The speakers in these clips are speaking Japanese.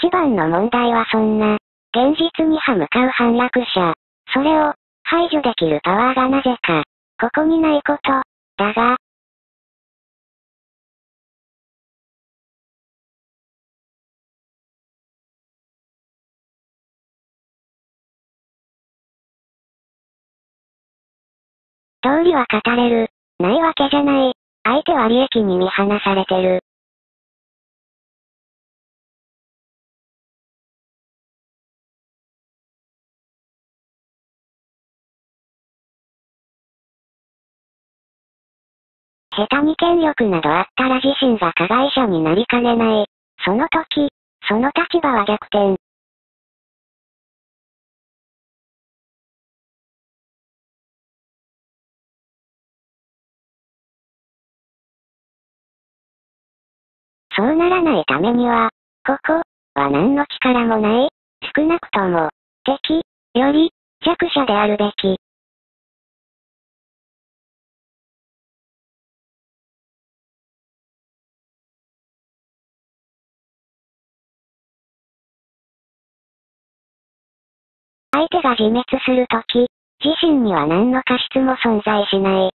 一番の問題はそんな、現実に歯向かう反落者、それを、排除できるパワーがなぜか、ここにないこと、だが、道理は語れる、ないわけじゃない。相手は利益に見放されてる。下手に権力などあったら自身が加害者になりかねない。その時、その立場は逆転。そうならないためには、ここは何の力もない、少なくとも、敵より弱者であるべき。相手が自滅するとき、自身には何の過失も存在しない。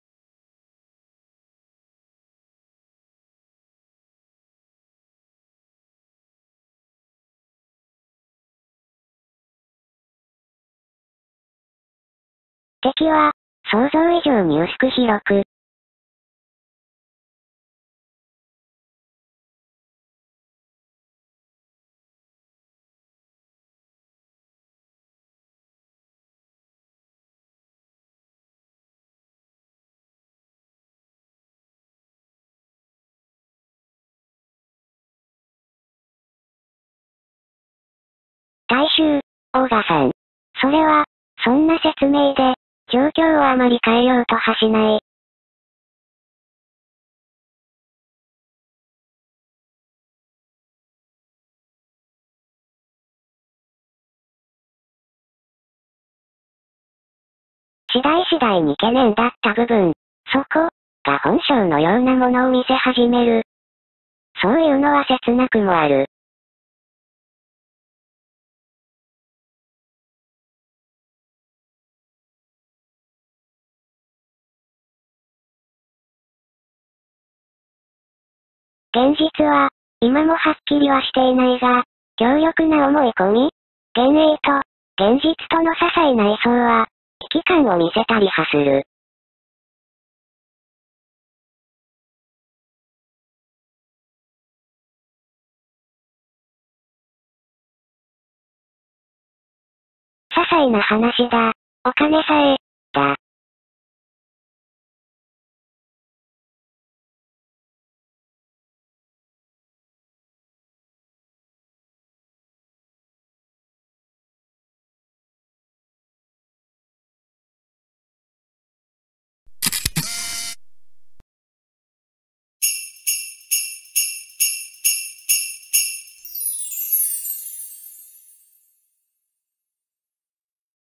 敵は、想像以上に薄く広く、大衆、オーガさん。それは、そんな説明で、状況をあまり変えようとはしない。次第次第に懸念だった部分、そこ、が本性のようなものを見せ始める。そういうのは切なくもある。現実は、今もはっきりはしていないが、強力な思い込み、幻影と、現実との些細な位相は、危機感を見せたりはする。些細な話だ。お金さえ、だ。